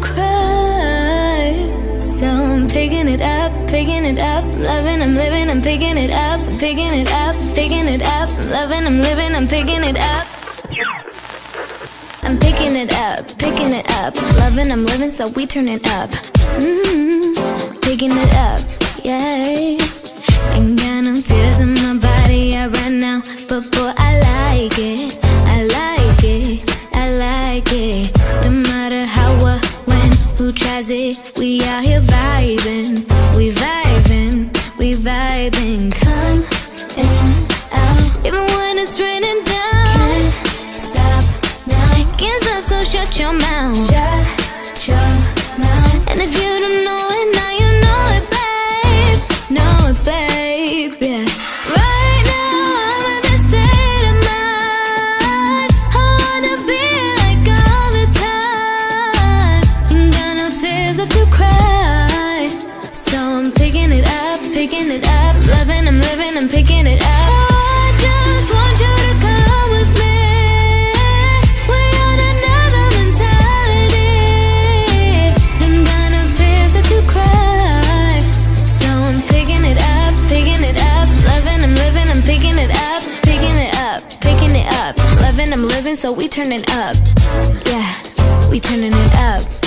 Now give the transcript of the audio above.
cry. So I'm picking it up, picking it up, I'm loving, I'm living, I'm picking it up, picking it up, picking it up, I'm loving, I'm living, I'm picking it up. I'm picking it up, picking it up, loving, I'm living, so we turn it up. Mm -hmm. Picking it up, yeah. Ain't got no tears in my body right now, but boy, I who it, we out here vibing, we vibing, we vibing. Come in, out, even when it's raining down. Can't stop now, can't stop, so shut your mouth. Shut your mouth. And if you it up, loving, I'm living, I'm picking it up. I just want you to come with me. We on another mentality. Ain't got no tears left to cry. So I'm picking it up, picking it up, loving, I'm living, I'm picking it up, picking it up, picking it up, loving, I'm living, so we turn it up. Yeah, we turning it up.